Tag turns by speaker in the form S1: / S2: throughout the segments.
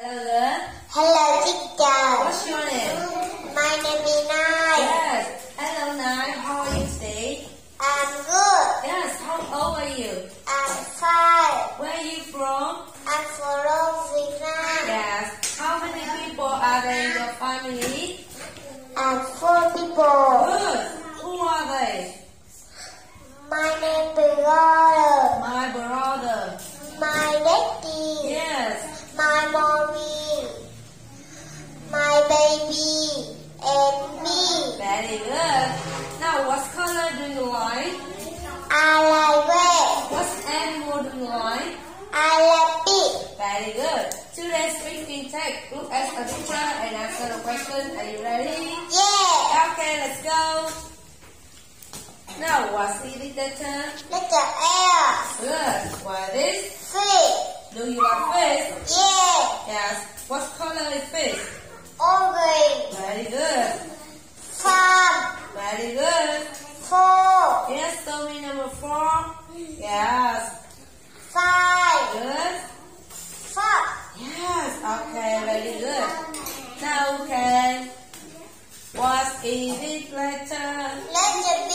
S1: Hello.
S2: Hello, teacher.
S1: What's your name?
S2: My name is Nai.
S1: Yes. Hello, Nai. How are you today?
S2: I'm good.
S1: Yes. How old are you?
S2: I'm five.
S1: Where are you from?
S2: I'm from Vietnam.
S1: Yes. How many people are there in your family?
S2: I'm four people.
S1: Good. Who are they?
S2: My name is.
S1: Take. Look at the picture and answer the question. Are you ready?
S2: Yeah.
S1: Okay, let's go. Now, what's the letter?
S2: Letter L.
S1: Good. What is?
S2: Fish.
S1: Do you like fish?
S2: Yeah.
S1: Yes. What color is fish? What is it letter?
S2: Letter B.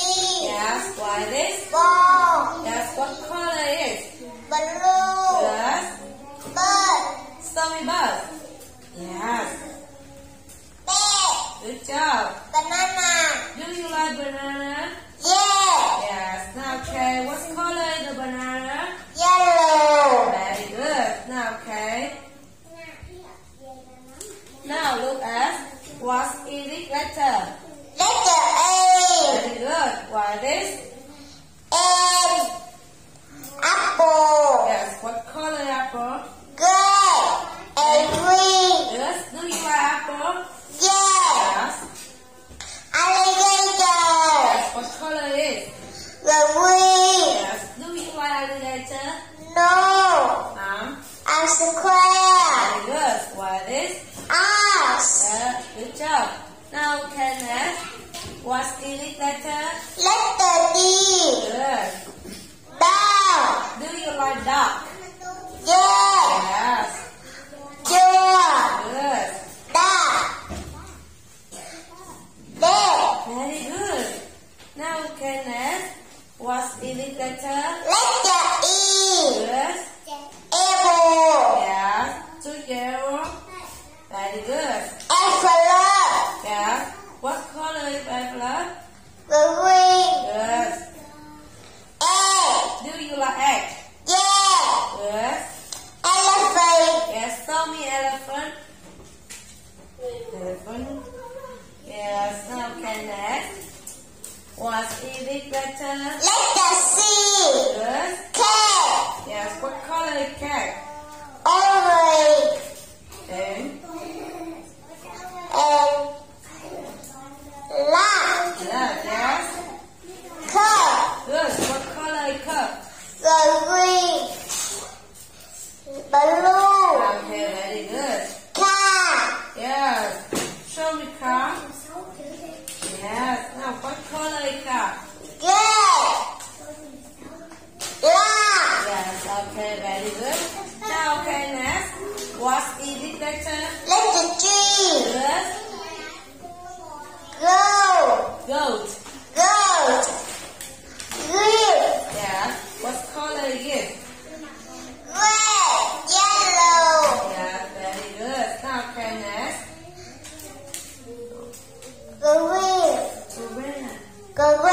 S1: Yes. What is?
S2: Ball.
S1: Yes. What color is?
S2: Blue.
S1: Yes.
S2: Bird.
S1: Stormy bus. Yes.
S2: Bear.
S1: Good job.
S2: Banana.
S1: Do you like banana?
S2: Yeah.
S1: Yes. Now, okay. What color is the banana?
S2: Yellow.
S1: Very good. Now, okay. Now, look at what's in it letter.
S2: Letter A.
S1: Very good. What is? Now, can I? What's it letter?
S2: Letter D.
S1: Good.
S2: Dog.
S1: Do you like duck?
S2: Yeah.
S1: Yes.
S2: Dog.
S1: Good.
S2: Dog. Dog.
S1: Very good. Now can I? What's it letter?
S2: Letter E.
S1: Good.
S2: Apple.
S1: Yeah. Two zero. Very good.
S2: Apple.
S1: Yeah. What color is apple?
S2: The green.
S1: Good.
S2: Egg.
S1: Do you like egg?
S2: Yeah.
S1: Good.
S2: Elephant.
S1: Yes. Tell me elephant. Elephant. Yes. Now can I? What's it letter?
S2: Letter C.
S1: Good.
S2: Cat.
S1: Yes. What color is cat?
S2: Orange.
S1: And
S2: And lamb.
S1: love. Yes.
S2: Cup.
S1: Good. What color is cup?
S2: The green. Blue.
S1: Okay, very good.
S2: Car.
S1: Yes. Show me car. Yes. Now, what color is car?
S2: Lamb.
S1: Yes. Okay, very good. Now, okay, next. What's Gorilla.